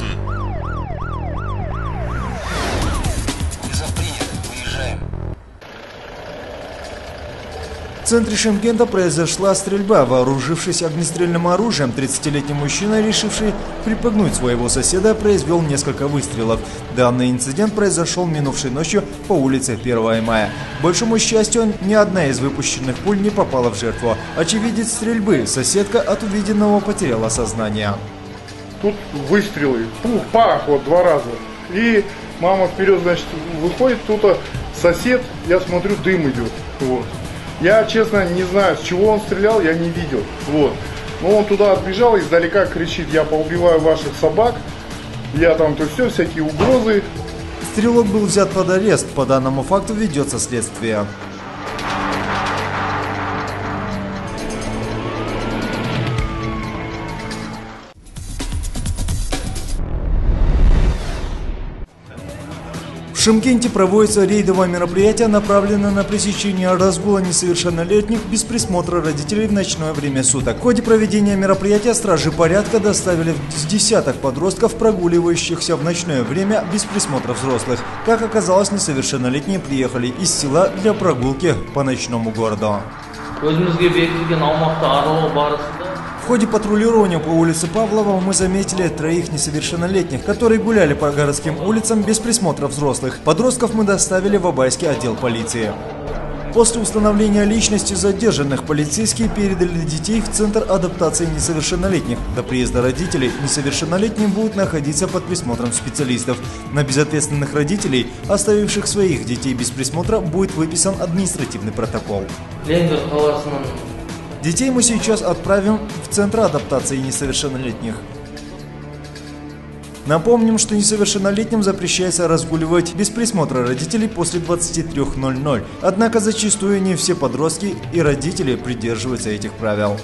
Угу. Вызов. Выезжаем. В центре Шимкента произошла стрельба. Вооружившись огнестрельным оружием, 30-летний мужчина, решивший припугнуть своего соседа, произвел несколько выстрелов. Данный инцидент произошел минувшей ночью по улице 1 мая. К большому счастью, ни одна из выпущенных пуль не попала в жертву. Очевидец стрельбы, соседка от увиденного потеряла сознание. Тут выстрелы, пух, пах, вот два раза. И мама вперед, значит, выходит, тут сосед, я смотрю, дым идет. Вот. Я, честно, не знаю, с чего он стрелял, я не видел. Вот. Но он туда отбежал, издалека кричит, я поубиваю ваших собак. Я там, то все, всякие угрозы. Стрелок был взят под арест. По данному факту ведется следствие. В Шымкенте проводится рейдовое мероприятие, направленное на пресечение разгула несовершеннолетних без присмотра родителей в ночное время суток. В ходе проведения мероприятия стражи порядка доставили с десяток подростков, прогуливающихся в ночное время без присмотра взрослых. Как оказалось, несовершеннолетние приехали из села для прогулки по ночному городу өзімізге бекітілген аумақты аралау барысында В ходе патрулирования по улице Павлова мы заметили троих несовершеннолетних, которые гуляли по городским улицам без присмотра взрослых. Подростков мы доставили в Абайский отдел полиции. После установления личности задержанных полицейские передали детей в Центр адаптации несовершеннолетних. До приезда родителей несовершеннолетние будут находиться под присмотром специалистов. На безответственных родителей, оставивших своих детей без присмотра, будет выписан административный протокол. Детей мы сейчас отправим в Центр адаптации несовершеннолетних. Напомним, что несовершеннолетним запрещается разгуливать без присмотра родителей после 23.00. Однако зачастую не все подростки и родители придерживаются этих правил.